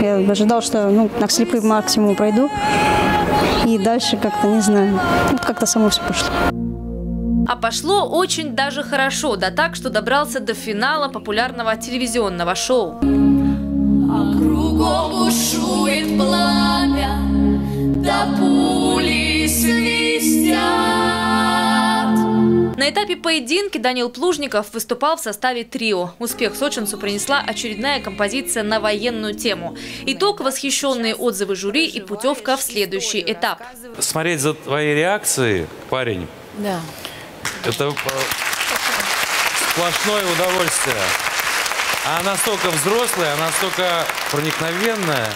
Я ожидал, что ну, на слепым максимум пройду. И дальше как-то, не знаю, ну, как-то само все пошло. А пошло очень даже хорошо, да так, что добрался до финала популярного телевизионного шоу. А кругом На этапе поединки Данил Плужников выступал в составе трио. Успех сочинцу принесла очередная композиция на военную тему. Итог – восхищенные отзывы жюри и путевка в следующий этап. Смотреть за твоей реакцией, парень, Да. это сплошное удовольствие. Она настолько взрослая, она настолько проникновенная,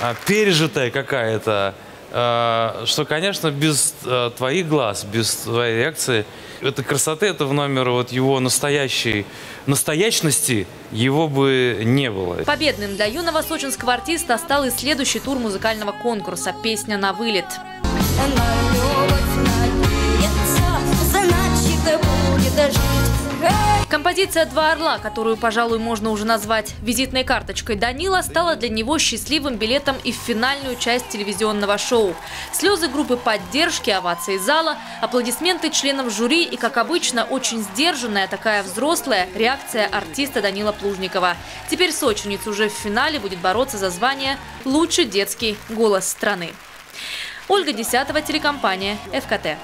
а, пережитая какая-то, а, что, конечно, без а, твоих глаз, без твоей реакции, этой красоты этого номера, вот его настоящей, настоящности, его бы не было. Победным для юного сочинского артиста стал и следующий тур музыкального конкурса «Песня на вылет». Композиция «Два орла», которую, пожалуй, можно уже назвать визитной карточкой Данила, стала для него счастливым билетом и в финальную часть телевизионного шоу. Слезы группы поддержки, овации зала, аплодисменты членов жюри и, как обычно, очень сдержанная, такая взрослая реакция артиста Данила Плужникова. Теперь сочинец уже в финале будет бороться за звание «Лучший детский голос страны». Ольга Десятого, телекомпания «ФКТ».